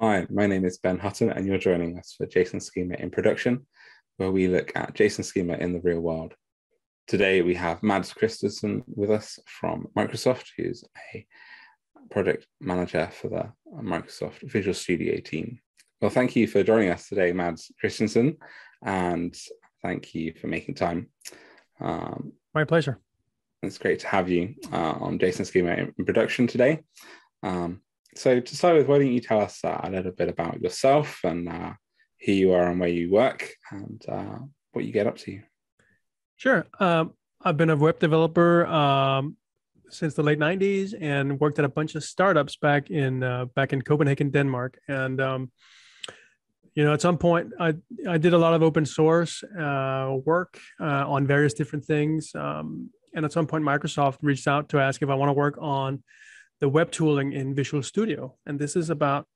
Hi, my name is Ben Hutton, and you're joining us for JSON Schema in Production, where we look at JSON Schema in the real world. Today, we have Mads Kristensen with us from Microsoft, who's a project manager for the Microsoft Visual Studio team. Well, thank you for joining us today, Mads Kristensen, and thank you for making time. Um, My pleasure. It's great to have you uh, on JSON Schema in Production today. Um, so to start with, why don't you tell us uh, a little bit about yourself and uh, who you are and where you work and uh, what you get up to? Sure. Um, I've been a web developer um, since the late '90s and worked at a bunch of startups back in uh, back in Copenhagen, Denmark. And um, you know, at some point, I I did a lot of open source uh, work uh, on various different things. Um, and at some point, Microsoft reached out to ask if I want to work on the web tooling in Visual Studio. And this is about,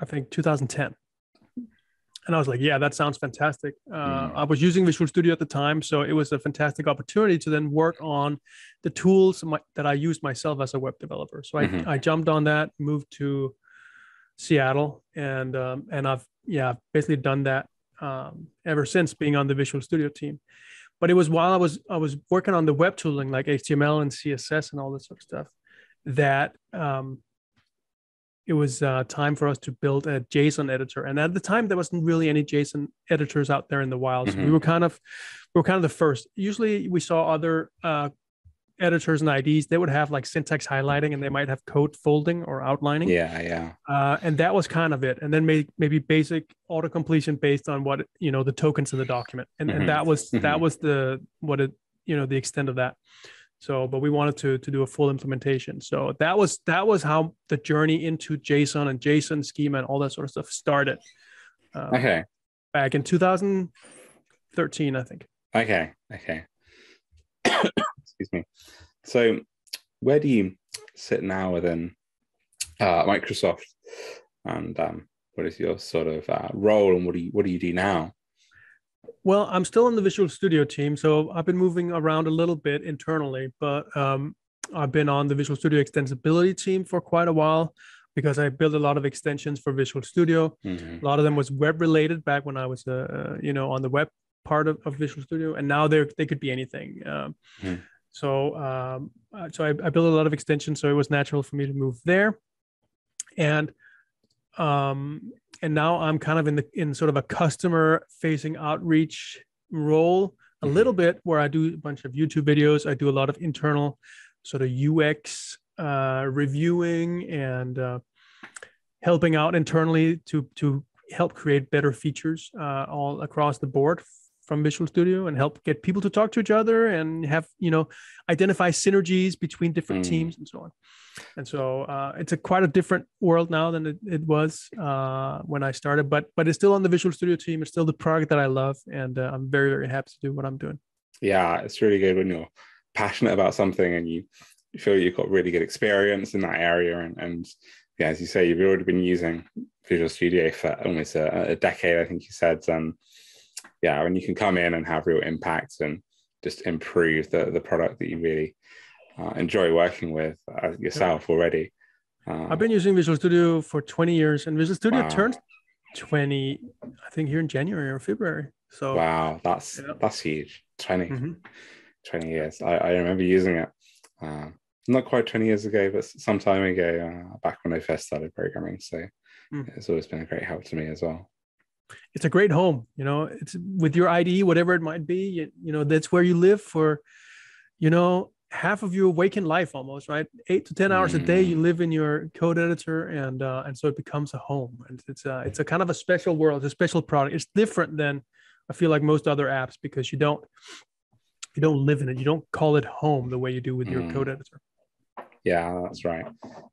I think, 2010. And I was like, yeah, that sounds fantastic. Uh, mm. I was using Visual Studio at the time. So it was a fantastic opportunity to then work on the tools my, that I used myself as a web developer. So I, mm-hmm. I jumped on that, moved to Seattle, and um, and I've yeah basically done that um, ever since being on the Visual Studio team. But it was while I was I was working on the web tooling like HTML and CSS and all this sort of stuff that um, it was uh, time for us to build a JSON editor. And at the time, there wasn't really any JSON editors out there in the wild. So mm-hmm. we were kind of we were kind of the first. Usually, we saw other uh, editors and IDEs. They would have like syntax highlighting, and they might have code folding or outlining. Yeah, yeah. Uh, and that was kind of it. And then maybe maybe basic auto completion based on what you know the tokens in the document. And, mm-hmm. and that was mm-hmm. that was the what it you know the extent of that so but we wanted to to do a full implementation so that was that was how the journey into json and json schema and all that sort of stuff started um, okay back in 2013 i think okay okay excuse me so where do you sit now within uh, microsoft and um, what is your sort of uh, role and what do you what do you do now well, I'm still in the Visual Studio team, so I've been moving around a little bit internally, but um, I've been on the Visual Studio extensibility team for quite a while because I built a lot of extensions for Visual Studio. Mm-hmm. A lot of them was web related back when I was, uh, you know, on the web part of, of Visual Studio, and now they they could be anything. Um, mm-hmm. So, um, uh, so I, I, built a lot of extensions, so it was natural for me to move there, and um, and now I'm kind of in the in sort of a customer facing outreach role a mm-hmm. little bit where I do a bunch of YouTube videos. I do a lot of internal sort of UX uh, reviewing and uh, helping out internally to to help create better features uh, all across the board from Visual Studio and help get people to talk to each other and have you know identify synergies between different mm. teams and so on and so uh, it's a quite a different world now than it, it was uh, when I started. But but it's still on the Visual Studio team. It's still the product that I love, and uh, I'm very very happy to do what I'm doing. Yeah, it's really good when you're passionate about something and you feel you've got really good experience in that area. And, and yeah, as you say, you've already been using Visual Studio for almost a, a decade, I think you said. And yeah, and you can come in and have real impact and just improve the the product that you really uh, enjoy working with uh, yourself yeah. already. Uh, I've been using Visual Studio for 20 years, and Visual Studio wow. turned 20, I think, here in January or February. So wow, that's yeah. that's huge. 20, mm-hmm. 20 years. I, I remember using it. Uh, not quite 20 years ago, but some time ago, uh, back when I first started programming. So mm. it's always been a great help to me as well it's a great home you know it's with your ide whatever it might be you, you know that's where you live for you know half of your waking life almost right? Eight to ten hours a day you mm. live in your code editor and uh, and so it becomes a home. And it's a it's a kind of a special world a special product. It's different than i feel like most other apps because you don't you don't live in it. You don't call it home the way you do with your mm. code editor. Yeah that's right.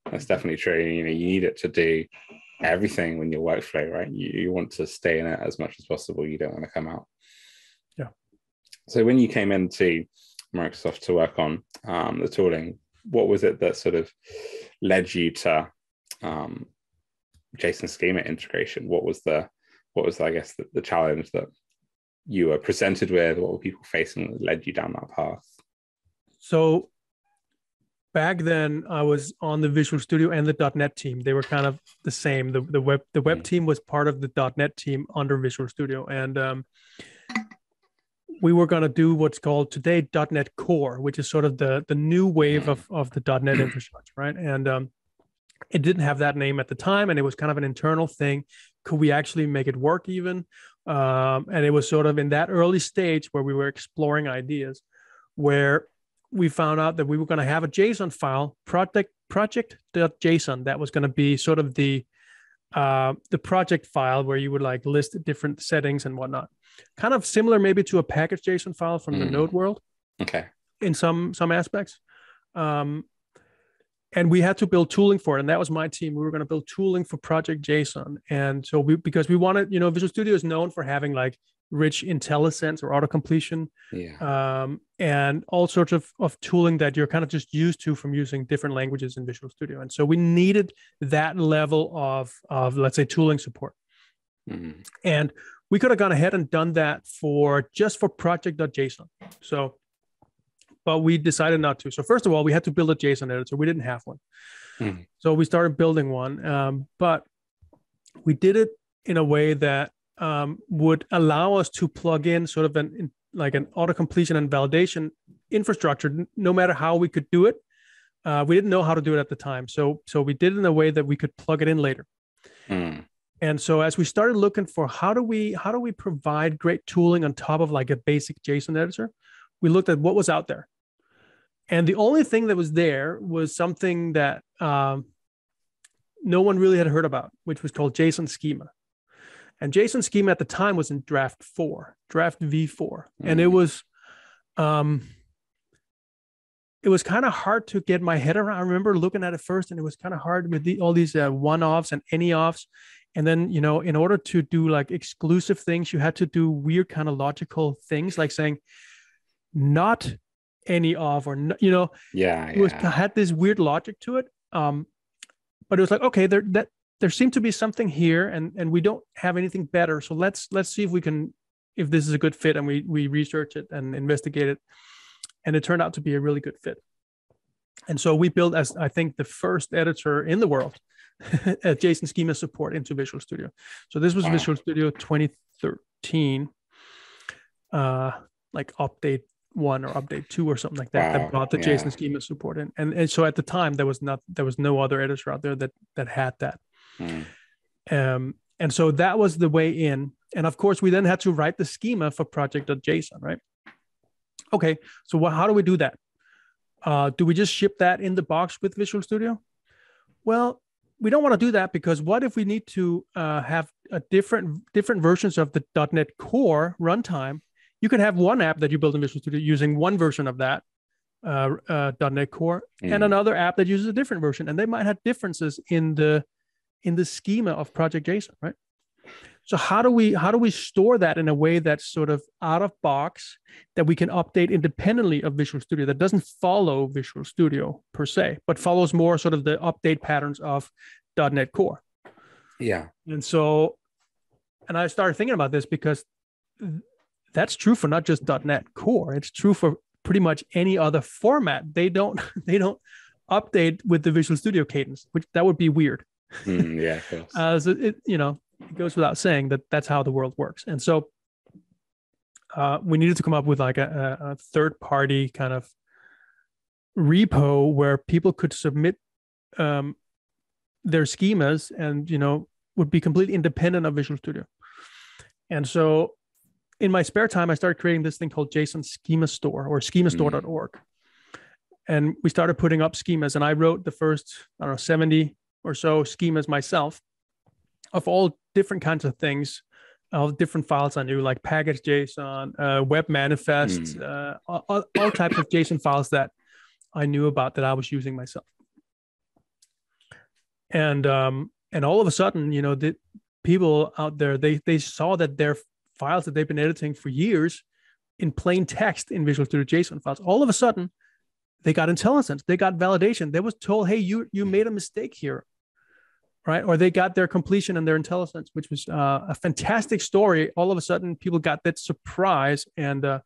That's definitely true. You know you need it to do everything when your workflow right you, you want to stay in it as much as possible you don't want to come out yeah so when you came into Microsoft to work on um, the tooling. What was it that sort of led you to um, JSON schema integration? What was the what was I guess the, the challenge that you were presented with? What were people facing that led you down that path? So back then I was on the Visual Studio and the .NET team. They were kind of the same. The the web the web Mm. team was part of the .NET team under Visual Studio, and um, we were going to do what's called today .NET Core, which is sort of the the new wave of of the .NET infrastructure, right? And um, it didn't have that name at the time, and it was kind of an internal thing. Could we actually make it work even? Um, and it was sort of in that early stage where we were exploring ideas, where we found out that we were going to have a JSON file, project project.json, that was going to be sort of the uh, the project file where you would like list different settings and whatnot. Kind of similar maybe to a package JSON file from the Mm. Node world Okay. in some some aspects. Um, and we had to build tooling for it, and that was my team. We were going to build tooling for Project JSON, and so we because we wanted, you know, Visual Studio is known for having like rich IntelliSense or auto completion, Yeah. um, and all sorts of of tooling that you're kind of just used to from using different languages in Visual Studio. And so we needed that level of of let's say tooling support. Mhm. And we could have gone ahead and done that for just for project.json. So, but we decided not to. So, first of all, we had to build a JSON editor. We didn't have one. Mhm. So, we started building one. Um, but we did it in a way that um, would allow us to plug in sort of an in, like an auto completion and validation infrastructure, no matter how we could do it. Uh, we didn't know how to do it at the time. So, so we did it in a way that we could plug it in later Mm. and so as we started looking for how do we how do we provide great tooling on top of like a basic json editor we looked at what was out there and the only thing that was there was something that um, no one really had heard about which was called json schema and json schema at the time was in draft 4 draft v4 and it Mm. was um, it was kind of hard to get my head around. I remember looking at it first, and it was kind of hard with the, all these uh, one-offs and any-offs. And then, you know, in order to do like exclusive things, you had to do weird kind of logical things, like saying not any of, or you know, Yeah. it was Yeah. had this weird logic to it. Um, but it was like, okay, there that there seemed to be something here, and and we don't have anything better. So let's let's see if we can if this is a good fit, and we we research it and investigate it, and it turned out to be a really good fit. And so we built as I think the first editor in the world, a JSON schema support into Visual Studio. So this was. Visual Studio 2013, uh, like update one or update two or something like that Wow, that brought the yeah. JSON schema support in. And, and so at the time there was not there was no other editor out there that that had that. Mm. Um, and so that was the way in. And of course, we then had to write the schema for project.json, right? Okay, so what, how do we do that? Uh, do we just ship that in the box with Visual Studio? Well, we don't want to do that because what if we need to uh, have a different different versions of the .NET Core runtime? You could have one app that you build in Visual Studio using one version of that uh, uh, .NET Core, and Mm. another app that uses a different version, and they might have differences in the in the schema of Project JSON, right? So how do we how do we store that in a way that's sort of out of box that we can update independently of Visual Studio that doesn't follow Visual Studio per se, but follows more sort of the update patterns of .NET Core. Yeah. And so, and I started thinking about this because that's true for not just .NET Core. It's true for pretty much any other format. They don't they don't update with the Visual Studio cadence, which that would be weird. Mm, yeah. Uh, so it you know it goes without saying that that's how the world works. And so, uh, we needed to come up with like a, a, third party kind of repo where people could submit um, their schemas and you know would be completely independent of Visual Studio. And so in my spare time, I started creating this thing called JSON Schema Store or schemastore.org. And we started putting up schemas. And I wrote the first, I don't know, 70 or so schemas myself of all different kinds of things, all different files I knew, like package JSON, uh, web manifest, uh, all, all types of JSON files that I knew about that I was using myself. And um, and all of a sudden, you know, the people out there they they saw that their files that they've been editing for years in plain text in Visual Studio JSON files, all of a sudden they got IntelliSense, they got validation. They was told, hey, you you made a mistake here, right? Or they got their completion and their IntelliSense, which was uh, a fantastic story. All of a sudden, people got that surprise and uh,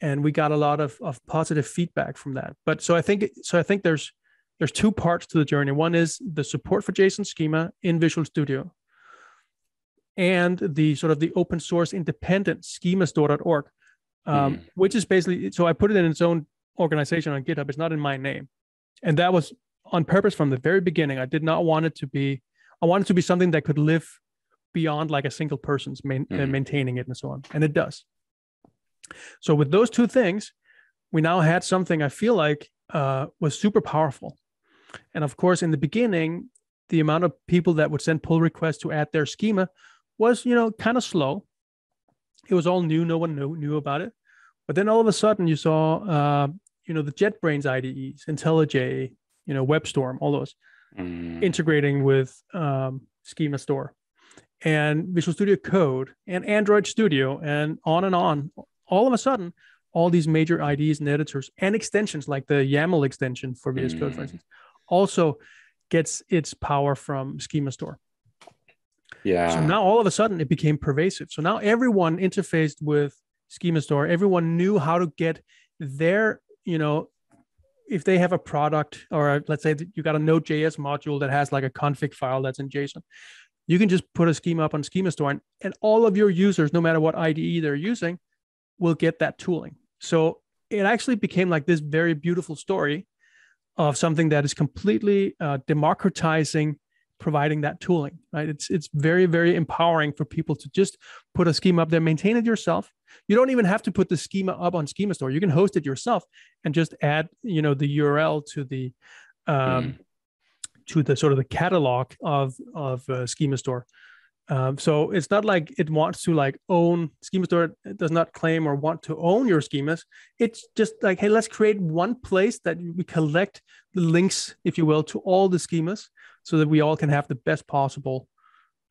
and we got a lot of, of positive feedback from that. But so I think so I think there's there's two parts to the journey. One is the support for JSON schema in Visual Studio, and the sort of the open source independent schemastore.org, um, mm. which is basically so I put it in its own organization on GitHub. It's not in my name, and that was on purpose from the very beginning. I did not want it to be. I wanted to be something that could live beyond like a single person's main, mm. uh, maintaining it and so on, and it does. So with those two things, we now had something I feel like uh, was super powerful. And of course, in the beginning, the amount of people that would send pull requests to add their schema was, you know, kind of slow. It was all new; no one knew knew about it. But then all of a sudden, you saw, uh, you know, the JetBrains IDEs, IntelliJ, you know, WebStorm, all those mm. integrating with um, Schema Store and Visual Studio Code and Android Studio and on and on all of a sudden, all these major IDEs and editors and extensions like the YAML extension for VS Code, for mm. instance, also gets its power from Schema Store. Yeah. So now all of a sudden it became pervasive. So now everyone interfaced with Schema Store. Everyone knew how to get their, you know, if they have a product or let's say you got a Node.js module that has like a config file that's in JSON, you can just put a schema up on Schema Store and, and all of your users, no matter what IDE they're using, will get that tooling. So it actually became like this very beautiful story of something that is completely uh, democratizing providing that tooling right? It's it's very very empowering for people to just put a schema up there maintain it yourself. You don't even have to put the schema up on schema store. You can host it yourself and just add you know the url to the um, mm. to the sort of the catalog of of uh, schema store. Um, so it's not like it wants to like own schema store. It does not claim or want to own your schemas. It's just like, hey, let's create one place that we collect the links, if you will, to all the schemas so that we all can have the best possible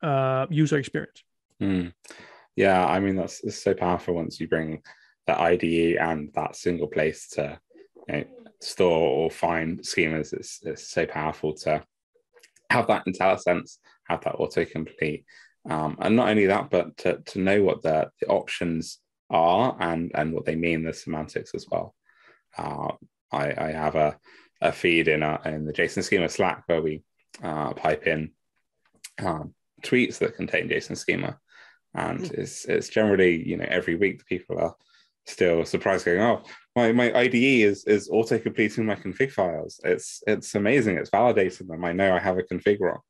uh, user experience. Mm. Yeah, I mean that's it's so powerful once you bring that IDE and that single place to you know, store or find schemas. It's, it's so powerful to have that IntelliSense, have that autocomplete, um, and not only that, but to, to know what the, the options are and, and what they mean, the semantics as well. Uh, I, I have a, a feed in, in the JSON schema Slack where we uh, pipe in um, tweets that contain JSON schema. And mm. it's, it's generally, you know, every week the people are still surprised going, oh, my, my IDE is, is auto completing my config files. It's, it's amazing. It's validating them. I know I have a config wrong.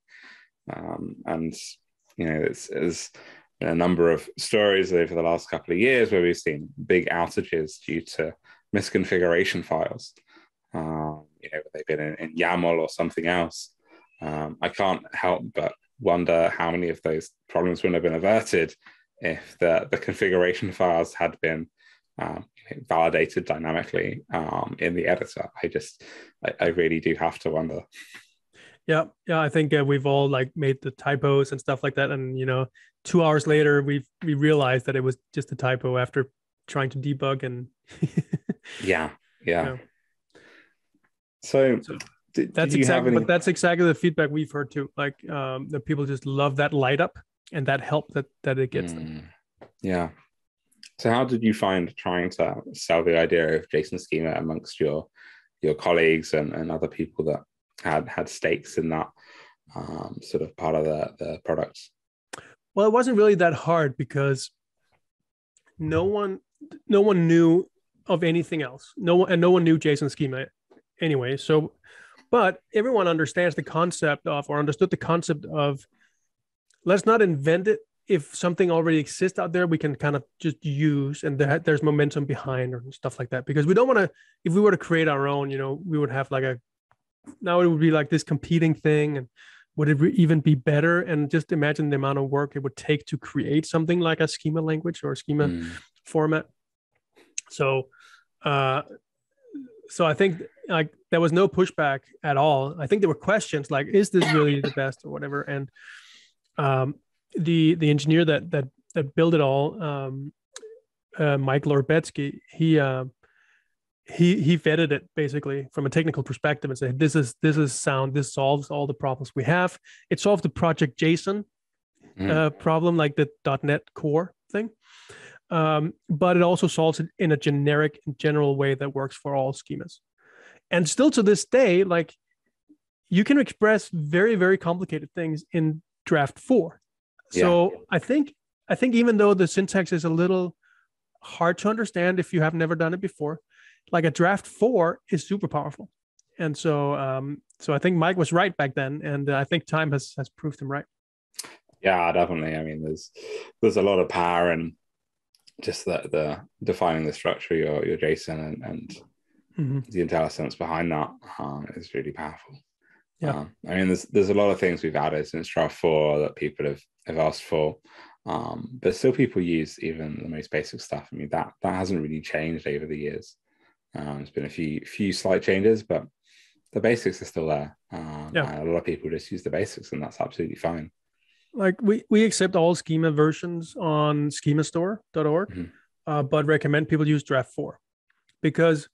Um, and you know, it's, it's a number of stories over the last couple of years where we've seen big outages due to misconfiguration files. Um, you know, they've been in, in YAML or something else. Um, I can't help but wonder how many of those problems would have been averted if the, the configuration files had been um, validated dynamically um, in the editor. I just, I, I, really do have to wonder. Yeah, yeah, I think uh, we've all like made the typos and stuff like that, and you know, two hours later, we we realized that it was just a typo after trying to debug and. yeah, yeah. So, so did, that's did exactly, any... but that's exactly the feedback we've heard too. Like um, that people just love that light up and that help that that it gets mm, them. Yeah. So, how did you find trying to sell the idea of JSON schema amongst your your colleagues and, and other people that had had stakes in that um, sort of part of the, the products? Well, it wasn't really that hard because no one no one knew of anything else. No one and no one knew JSON schema anyway. So, but everyone understands the concept of or understood the concept of let's not invent it. If something already exists out there, we can kind of just use, and there, there's momentum behind or stuff like that. Because we don't want to. If we were to create our own, you know, we would have like a now it would be like this competing thing and would it even be better and just imagine the amount of work it would take to create something like a schema language or schema mm. format so uh so i think like there was no pushback at all. I think there were questions like is this really the best or whatever? And um the the engineer that that that built it all um uh, Mike Lorbetske, he uh, he he vetted it basically from a technical perspective and said this is this is sound. This solves all the problems we have. It solved the project json mm. uh, problem like the. net core thing. Um, but it also solves it in a generic general way that works for all schemas. And still to this day, like you can express very, very complicated things in draft four. So yeah. I think I think even though the syntax is a little hard to understand if you have never done it before, like a draft four is super powerful. And so um, so I think Mike was right back then, and I think time has has proved him right. Yeah, definitely. I mean, there's there's a lot of power and just the the defining the structure of your your JSON and, and mm-hmm. the intelligence behind that um, is really powerful. Yeah, um, I mean, there's there's a lot of things we've added since draft four that people have have asked for, um, but still people use even the most basic stuff. I mean, that that hasn't really changed over the years. Um, there's been a few few slight changes, but the basics are still there. Um, yeah. a lot of people just use the basics, and that's absolutely fine. Like we we accept all schema versions on schemastore.org, mm-hmm. uh, but recommend people use draft four because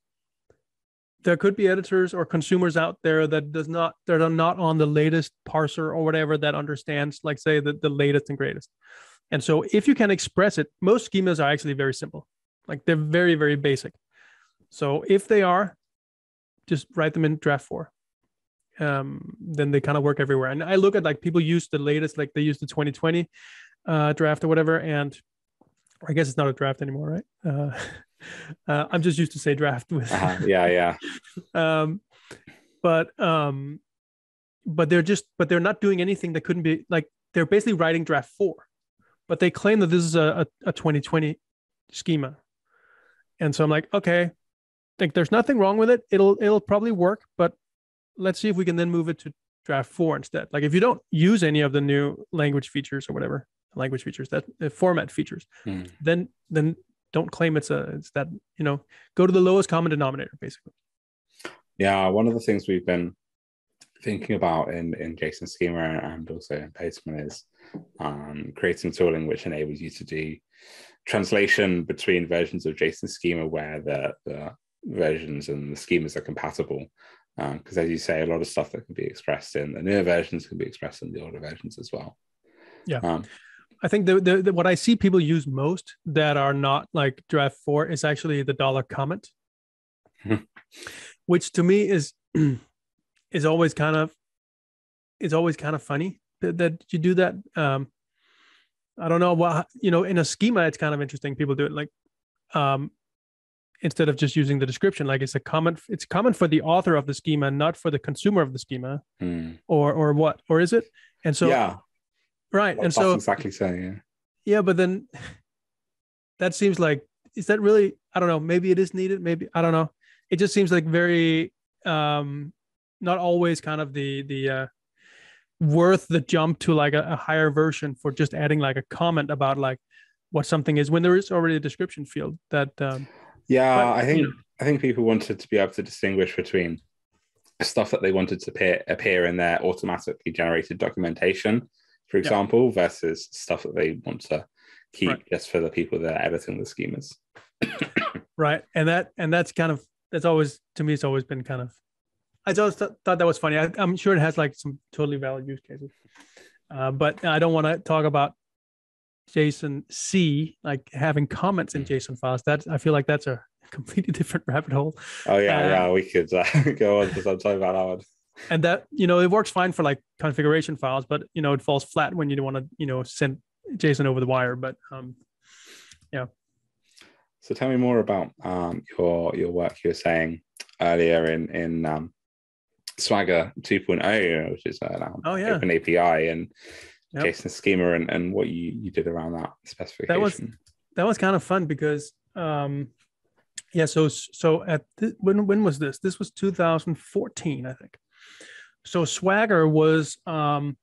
there could be editors or consumers out there that does not that are not on the latest parser or whatever that understands like say the, the latest and greatest. And so if you can express it most schemas are actually very simple. Like they're very very basic. So if they are just write them in draft four. Um, then they kind of work everywhere. And i look at like people use the latest like they use the 2020 uh, draft or whatever and i guess it's not a draft anymore right? Uh, Uh, I'm just used to say draft with. uh-huh. Yeah, yeah. um, but um, but they're just but they're not doing anything that couldn't be like they're basically writing draft four, but they claim that this is a, a, a 2020 schema, and so I'm like, okay, like there's nothing wrong with it. It'll it'll probably work, but let's see if we can then move it to draft four instead. Like if you don't use any of the new language features or whatever language features that uh, format features, hmm. then then don't claim it's a it's that you know go to the lowest common denominator basically. Yeah one of the things we've been thinking about in in json schema and also in postman is um, creating tooling which enables you to do translation between versions of json schema where the, the versions and the schemas are compatible. Because um, as you say a lot of stuff that can be expressed in the newer versions can be expressed in the older versions as well. Yeah. Um, I think the, the, the, what I see people use most that are not like draft four is actually the dollar comment, hmm. which to me is is always kind of is always kind of funny that, that you do that. Um, I don't know what you know in a schema. It's kind of interesting. People do it like um, instead of just using the description, like it's a comment. It's comment for the author of the schema, not for the consumer of the schema, hmm. or or what, or is it? And so yeah right and so exactly so yeah yeah but then that seems like is that really i don't know maybe it is needed maybe i don't know it just seems like very um not always kind of the the uh worth the jump to like a, a higher version for just adding like a comment about like what something is when there is already a description field that um yeah but, i think you know. i think people wanted to be able to distinguish between stuff that they wanted to appear, appear in their automatically generated documentation for example, yeah. versus stuff that they want to keep right. just for the people that are editing the schemas. right, and that and that's kind of that's always to me. It's always been kind of. I just th- thought that was funny. I, am sure it has like some totally valid use cases, uh, but I don't want to talk about JSON C like having comments in JSON files. That I feel like that's a completely different rabbit hole. Oh yeah, uh, yeah, we could uh, go on for some time about that one and that you know it works fine for like configuration files but you know it falls flat when you don't want to you know send json over the wire but um yeah so tell me more about um your your work you were saying earlier in in um swagger 2.0 which is uh, oh, yeah. open api and yep. json schema and, and what you you did around that specification that was that was kind of fun because um yeah so so at th- when when was this this was 2014 i think so Swagger was um,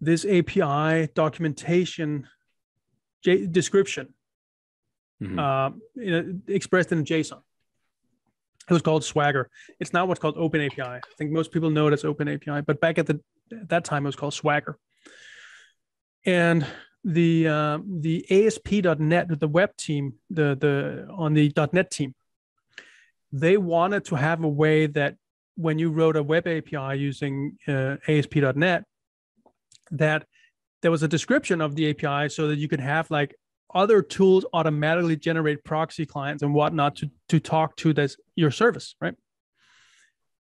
this API documentation J- description mm-hmm. uh, in a, expressed in JSON. It was called Swagger. It's now what's called Open API. I think most people know it as Open API, but back at the at that time it was called Swagger. And the uh, the ASP.NET, the web team, the the on the .NET team, they wanted to have a way that when you wrote a web API using uh, ASP.NET, that there was a description of the API so that you could have like other tools automatically generate proxy clients and whatnot to to talk to this your service, right?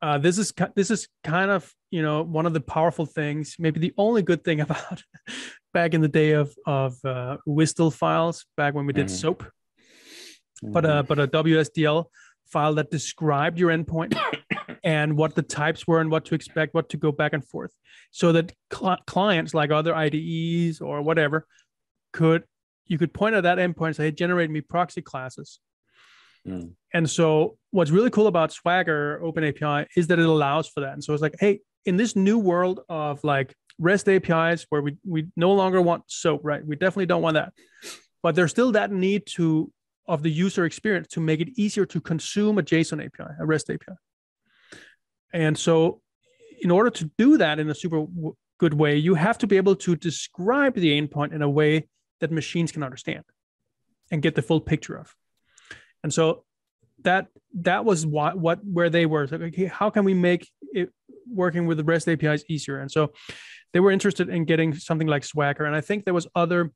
Uh, this is this is kind of you know one of the powerful things, maybe the only good thing about back in the day of of uh, WSDL files, back when we did mm-hmm. SOAP, mm-hmm. but uh, but a WSDL file that described your endpoint and what the types were and what to expect, what to go back and forth, so that cl- clients like other IDEs or whatever could you could point at that endpoint and say, hey, generate me proxy classes. Mm. And so what's really cool about Swagger Open API is that it allows for that. And so it's like, hey, in this new world of like REST APIs where we, we no longer want SOAP, right? We definitely don't want that. But there's still that need to of the user experience to make it easier to consume a JSON API, a REST API. And so in order to do that in a super good way, you have to be able to describe the endpoint in a way that machines can understand and get the full picture of. And so that that was what what where they were. Okay, how can we make it working with the REST APIs easier? And so they were interested in getting something like Swagger. And I think there was other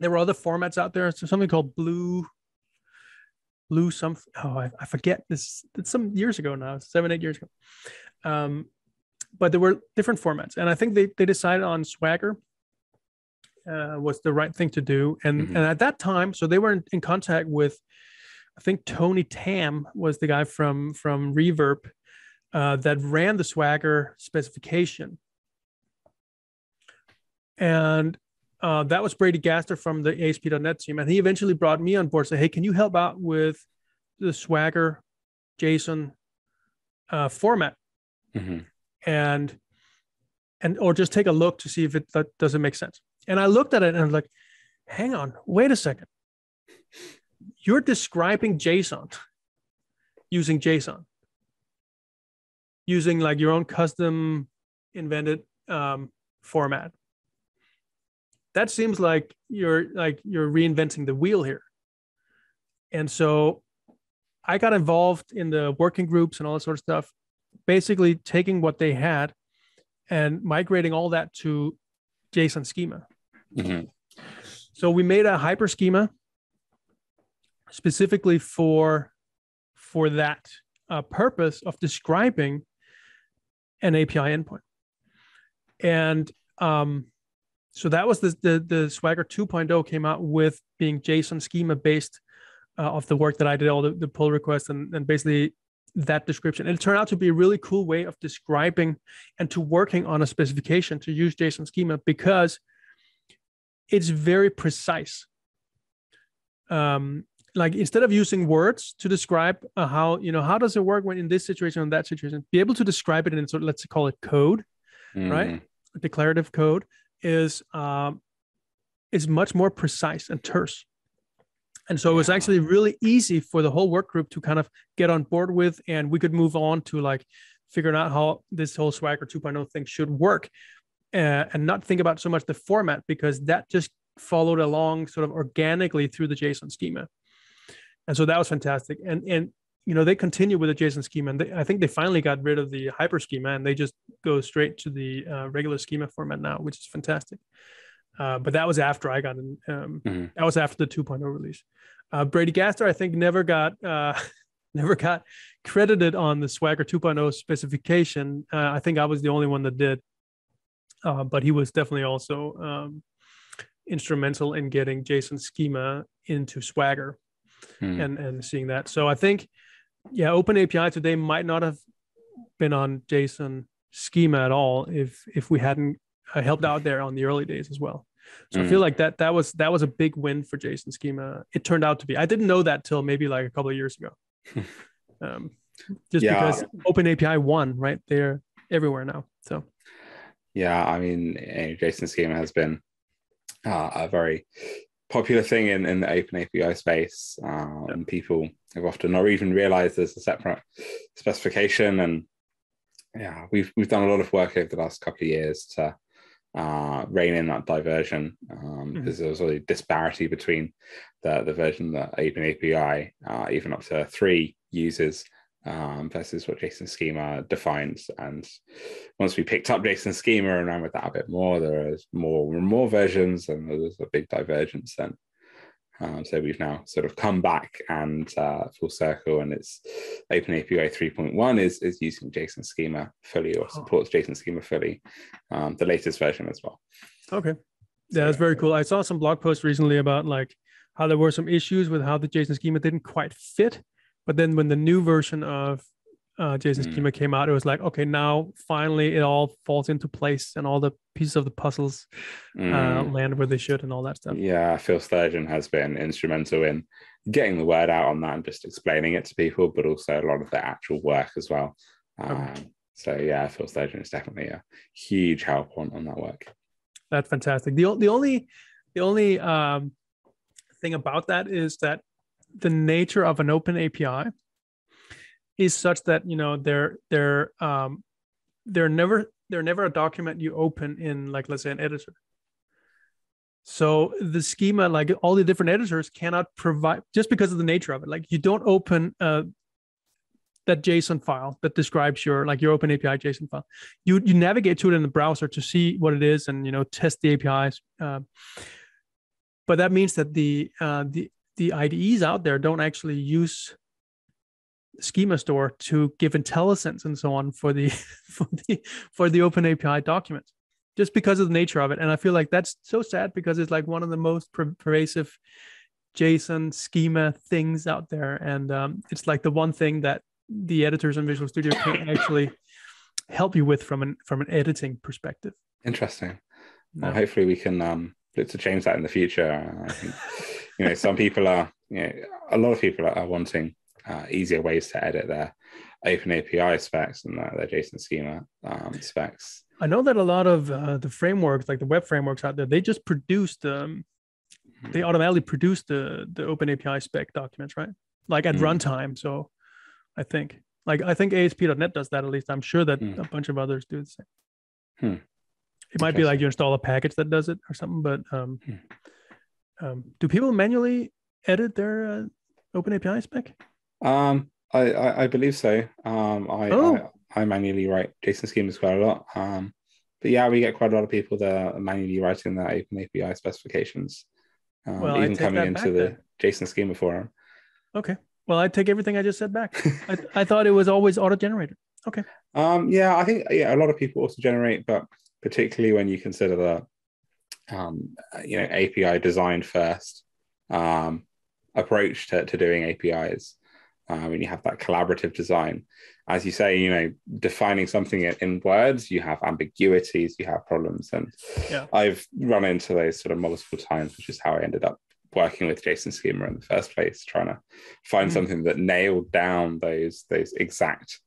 there were other formats out there. So something called Blue Blue some oh I, I forget this it's some years ago now seven eight years ago um, but there were different formats and I think they, they decided on Swagger uh, was the right thing to do. And mm-hmm. and at that time, so they were in, in, contact with, I think Tony Tam was the guy from from Reverb uh, that ran the Swagger specification, and uh, that was Brady Gaster from the ASP.NET team, and he eventually brought me on board. Say, hey, can you help out with the Swagger JSON uh, format? Mm-hmm. And and or just take a look to see if it that doesn't make sense. And I looked at it and I was like, hang on, wait a second. You're describing JSON using JSON, using like your own custom invented um, format. That seems like you're like you're reinventing the wheel here. And so I got involved in the working groups and all that sort of stuff, basically taking what they had and migrating all that to JSON schema. Mm-hmm. So we made a hyper schema specifically for for that uh, purpose of describing an API endpoint, and um, so that was the, the the Swagger 2.0 came out with being JSON schema based uh, of the work that I did, all the, the pull requests and, and basically that description. And it turned out to be a really cool way of describing and to working on a specification to use JSON schema because it's very precise. Um, like instead of using words to describe uh, how you know how does it work when in this situation or that situation, be able to describe it in sort of let's call it code, mm. right? Declarative code is um, is much more precise and terse. And so it was actually really easy for the whole work group to kind of get on board with, and we could move on to like figuring out how this whole Swagger 2.0 thing should work uh, and not think about so much the format because that just followed along sort of organically through the JSON schema. And so that was fantastic. And and you know they continue with the JSON schema, and they, I think they finally got rid of the hyper schema, and they just go straight to the uh, regular schema format now, which is fantastic. Uh, but that was after I got in. Um, mm-hmm. That was after the 2.0 release. Uh, Brady Gaster, I think, never got uh, never got credited on the Swagger 2.0 specification. Uh, I think I was the only one that did uh, but he was definitely also um, instrumental in getting JSON schema into Swagger hmm. and and seeing that. So I think, yeah, Open API today might not have been on JSON schema at all if if we hadn't uh, helped out there on the early days as well. So mm. I feel hmm. like that that was that was a big win for JSON schema. It turned out to be. I didn't know that till maybe like a couple of years ago. um, just yeah. because Open API won, right? They're everywhere now. So yeah, I mean, JSON schema has been uh, a very popular thing in, in the open API space, uh, and people have often not even realized there's a separate specification. And yeah, we've we've done a lot of work over the last couple of years to uh, rein in that diversion um, mm-hmm. there's a disparity between the, the version that Open API, uh, even up to three users, um, versus what JSON schema defines. And once we picked up JSON schema and ran with that a bit more, there is more more versions and there's a big divergence then. Um, so we've now sort of come back and uh, full circle, and it's OpenAPI 3.1 is is using JSON schema fully or supports JSON schema fully, um, the latest version as well. Okay, yeah, that's very cool. I saw some blog posts recently about like how there were some issues with how the JSON schema didn't quite fit, but then when the new version of uh, JSON mm. schema came out, it was like, okay, now finally it all falls into place and all the pieces of the puzzles mm. uh, land where they should and all that stuff. Yeah, Phil Sturgeon has been instrumental in getting the word out on that and just explaining it to people, but also a lot of the actual work as well. Um, okay. So yeah, Phil Sturgeon is definitely a huge help on, on that work. That's fantastic. The, the only the only um, thing about that is that the nature of an open API is such that you know they're they're um they're never they're never a document you open in like let's say an editor. So the schema like all the different editors cannot provide just because of the nature of it like you don't open uh that json file that describes your like your open api json file. You you navigate to it in the browser to see what it is and you know test the apis uh, but that means that the uh, the the ides out there don't actually use schema store to give IntelliSense and so on for the for the for the open api documents just because of the nature of it. And i feel like that's so sad because it's like one of the most per- pervasive json schema things out there. And um, it's like the one thing that the editors in visual studio can actually help you with from an from an editing perspective. Interesting. Well hopefully we can um look to change that in the future. I think you know some people are you know a lot of people are wanting uh, easier ways to edit their open API specs and their, their JSON schema um, specs. I know that a lot of uh, the frameworks, like the web frameworks out there, they just produce the, um, they hmm. automatically produce the the Open API spec documents, right? Like at mm. runtime. So I think, like I think ASP.NET does that at least. I'm sure that mm. a bunch of others do the same. Hmm. It might be like you install a package that does it or something, but um, hmm. um, do people manually edit their uh, Open API spec? Um, I, I, I believe so. Um, I, oh. I, I manually write JSON schemas quite a lot. Um, but yeah, we get quite a lot of people that are manually writing their open API specifications. Um, well, even coming into the then. JSON schema forum. Okay. Well, I take everything I just said back. I, I thought it was always auto generated. Okay. Um, yeah, I think yeah, a lot of people auto generate, but particularly when you consider the um, you know API design first um, approach to, to doing APIs uh, when you have that collaborative design. As you say, you know, defining something in, in words, you have ambiguities, you have problems. And yeah. I've run into those sort of multiple times, which is how I ended up working with JSON Schema in the first place, trying to find mm. something that nailed down those those exact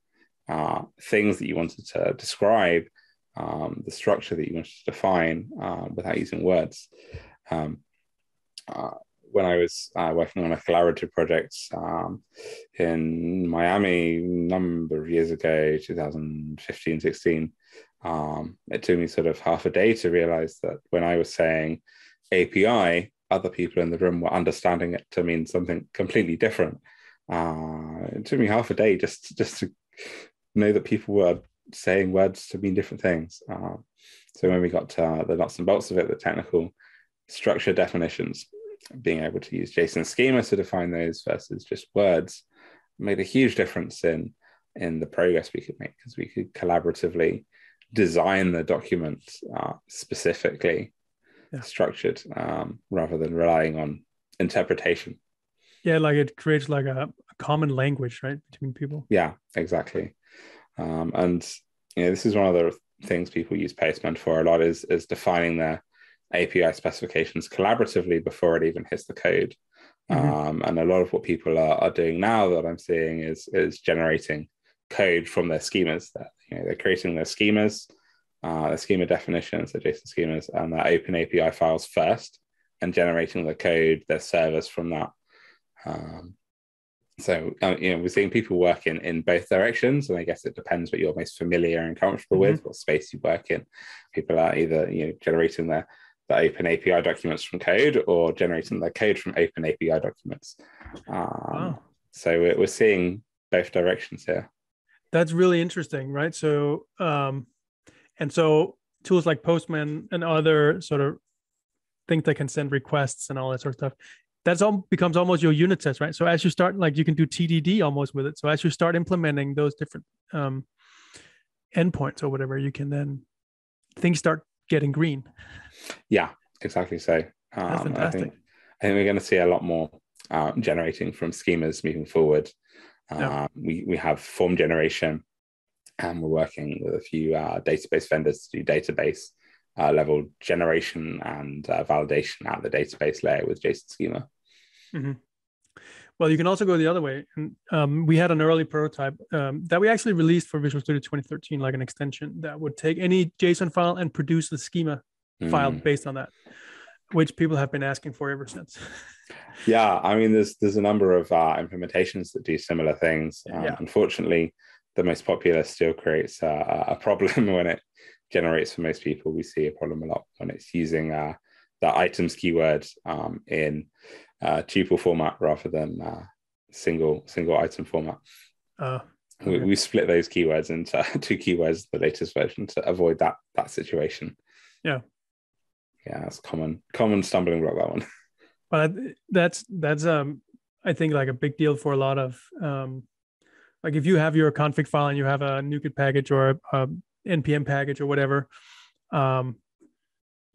uh, things that you wanted to describe, um, the structure that you wanted to define uh, without using words. Um, uh, when I was uh, working on a collaborative project um, in Miami a number of years ago, 2015, 16, um, it took me sort of half a day to realize that when I was saying API, other people in the room were understanding it to mean something completely different. Uh, it took me half a day just, just to know that people were saying words to mean different things. Uh, so when we got to the nuts and bolts of it, the technical structure definitions, being able to use JSON schema to define those versus just words made a huge difference in in the progress we could make because we could collaboratively design the document uh, specifically yeah. structured um, rather than relying on interpretation. Yeah, like it creates like a, a common language, right, between people. Yeah, exactly. Um, and you know, this is one of the things people use Postman for a lot is is defining their API specifications collaboratively before it even hits the code. Mm-hmm. Um, and a lot of what people are, are doing now that I'm seeing is is generating code from their schemas. That you know they're creating their schemas, uh, their schema definitions, their JSON schemas, and their open API files first, and generating the code, their servers from that. Um, so uh, you know we're seeing people work in in both directions, and I guess it depends what you're most familiar and comfortable mm-hmm. with, what space you work in. People are either you know generating their the open API documents from code or generating the code from open API documents. Um, wow. So we're, we're seeing both directions here. That's really interesting, right? So, um, and so tools like Postman and other sort of things that can send requests and all that sort of stuff. that's all becomes almost your unit test, right? So as you start, like you can do TDD almost with it. So as you start implementing those different um, endpoints or whatever, you can then things start getting green. Yeah, exactly. So um, I think I think we're going to see a lot more uh, generating from schemas moving forward. Yeah. Um, we we have form generation, and we're working with a few uh, database vendors to do database uh, level generation and uh, validation at the database layer with JSON schema. Mm-hmm. Well, you can also go the other way. And um, we had an early prototype um, that we actually released for Visual Studio 2013, like an extension that would take any JSON file and produce the schema mm. file based on that, which people have been asking for ever since. yeah, I mean, there's there's a number of uh, implementations that do similar things. Um, yeah. Unfortunately, the most popular still creates a, a problem when it generates for most people. We see a problem a lot when it's using uh, the items keyword um, in uh, tuple format rather than uh, single single item format. Uh, okay. we, we, split those keywords into two keywords, the latest version, to avoid that that situation. Yeah, yeah, that's common common stumbling block that one. But that's that's um I think like a big deal for a lot of um like if you have your config file and you have a NuGet package or a, a npm package or whatever um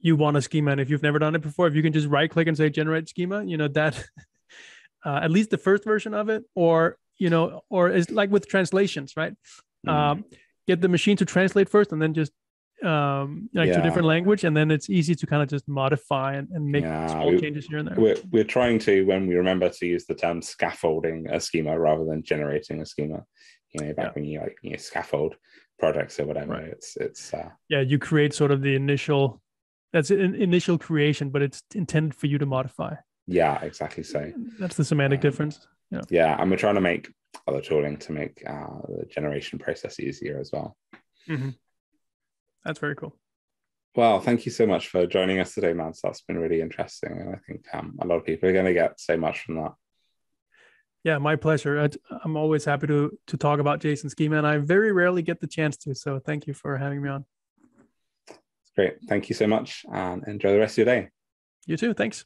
you want a schema and if you've never done it before if you can just right click and say generate schema you know that uh, at least the first version of it or you know or it's like with translations right mm. um, get the machine to translate first and then just um like yeah. to a different language and then it's easy to kind of just modify and, and make yeah, small we, changes here and there we're, we're trying to when we remember to use the term scaffolding a schema rather than generating a schema you know back yeah. when you like you know, scaffold projects or whatever right. it's it's uh, yeah you create sort of the initial that's an initial creation, but it's intended for you to modify. Yeah, exactly. So that's the semantic um, difference. Yeah. Yeah. And we're trying to make other tooling to make uh, the generation process easier as well. Mm-hmm. That's very cool. Well, thank you so much for joining us today, man. So that's been really interesting. And I think um, a lot of people are going to get so much from that. Yeah, my pleasure. I'm always happy to to talk about JSON schema, and I very rarely get the chance to. So thank you for having me on. Great. Thank you so much and enjoy the rest of your day. You too. Thanks.